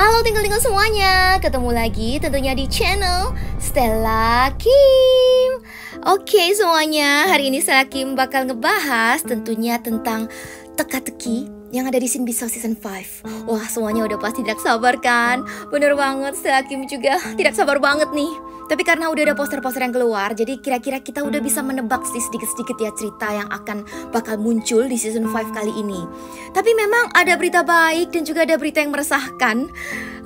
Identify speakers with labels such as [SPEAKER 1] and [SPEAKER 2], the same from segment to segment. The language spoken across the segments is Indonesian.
[SPEAKER 1] Halo tinggal-tinggal semuanya, ketemu lagi tentunya di channel Stella Kim. Oke semuanya, hari ini Stella Kim bakal ngebahas tentunya tentang teka-teki yang ada di Sinbisa Season 5 Wah semuanya udah pasti tidak sabar kan? Bener banget, Stella Kim juga tidak sabar banget nih tapi karena udah ada poster-poster yang keluar, jadi kira-kira kita udah bisa menebak sih sedikit-sedikit ya cerita yang akan bakal muncul di season 5 kali ini. Tapi memang ada berita baik dan juga ada berita yang meresahkan.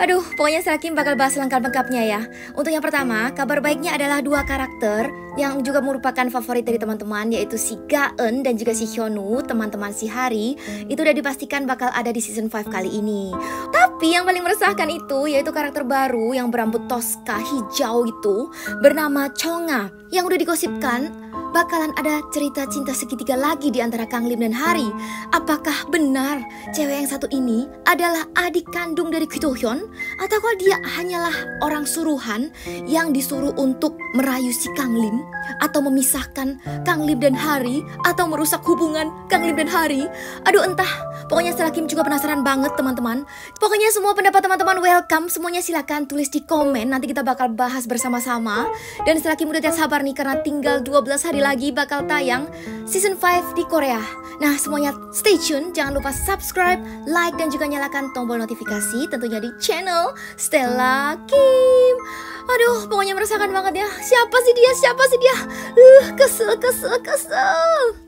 [SPEAKER 1] Aduh, pokoknya Serakim bakal bahas lengkap-lengkapnya ya. Untuk yang pertama, kabar baiknya adalah dua karakter yang juga merupakan favorit dari teman-teman yaitu si Gaen dan juga si Hyunu, teman-teman si Hari, itu udah dipastikan bakal ada di season 5 kali ini. Tapi yang paling meresahkan itu yaitu karakter baru yang berambut Tosca hijau itu bernama Chonga yang udah digosipkan bakalan ada cerita cinta segitiga lagi di antara Kang Lim dan Hari. Apakah benar cewek yang satu ini adalah adik kandung dari Kito Hyun? Atau kalau dia hanyalah orang suruhan yang disuruh untuk merayu si Kang Lim? Atau memisahkan Kang Lim dan Hari? Atau merusak hubungan Kang Lim dan Hari? Aduh entah, pokoknya setelah Kim juga penasaran banget teman-teman. Pokoknya semua pendapat teman-teman welcome, semuanya silakan tulis di komen. Nanti kita bakal bahas bersama-sama. Dan setelah Kim udah tidak sabar nih karena tinggal 12 hari lagi bakal tayang season 5 di Korea. Nah, semuanya stay tune, jangan lupa subscribe, like dan juga nyalakan tombol notifikasi tentunya di channel Stella Kim. Aduh, pokoknya merasakan banget ya. Siapa sih dia? Siapa sih dia? Uh, kesel, kesel, kesel.